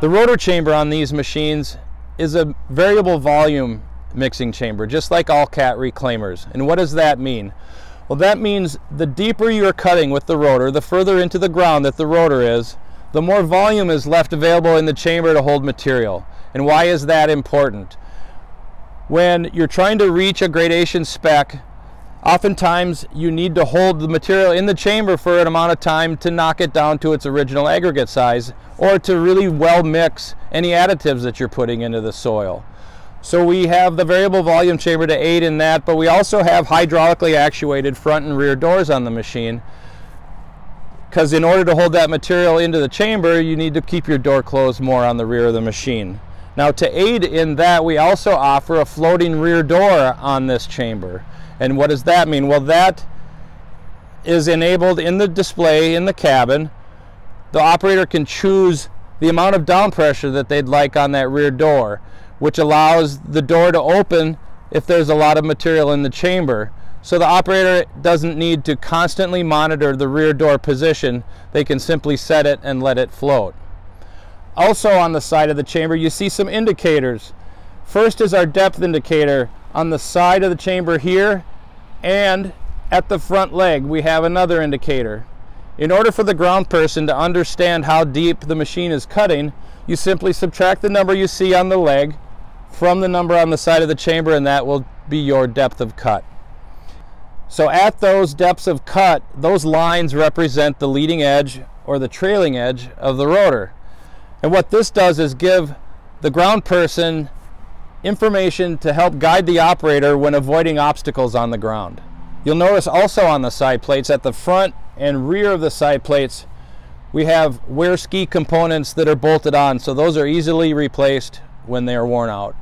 The rotor chamber on these machines is a variable volume mixing chamber, just like all cat reclaimers. And what does that mean? Well, that means the deeper you're cutting with the rotor, the further into the ground that the rotor is, the more volume is left available in the chamber to hold material. And why is that important? When you're trying to reach a gradation spec, oftentimes you need to hold the material in the chamber for an amount of time to knock it down to its original aggregate size or to really well mix any additives that you're putting into the soil. So we have the variable volume chamber to aid in that, but we also have hydraulically actuated front and rear doors on the machine because in order to hold that material into the chamber, you need to keep your door closed more on the rear of the machine. Now to aid in that, we also offer a floating rear door on this chamber. And what does that mean? Well, that is enabled in the display in the cabin. The operator can choose the amount of down pressure that they'd like on that rear door, which allows the door to open if there's a lot of material in the chamber. So the operator doesn't need to constantly monitor the rear door position. They can simply set it and let it float. Also on the side of the chamber, you see some indicators. First is our depth indicator on the side of the chamber here and at the front leg we have another indicator. In order for the ground person to understand how deep the machine is cutting, you simply subtract the number you see on the leg from the number on the side of the chamber and that will be your depth of cut. So at those depths of cut, those lines represent the leading edge or the trailing edge of the rotor. And what this does is give the ground person information to help guide the operator when avoiding obstacles on the ground. You'll notice also on the side plates at the front and rear of the side plates we have wear ski components that are bolted on so those are easily replaced when they are worn out.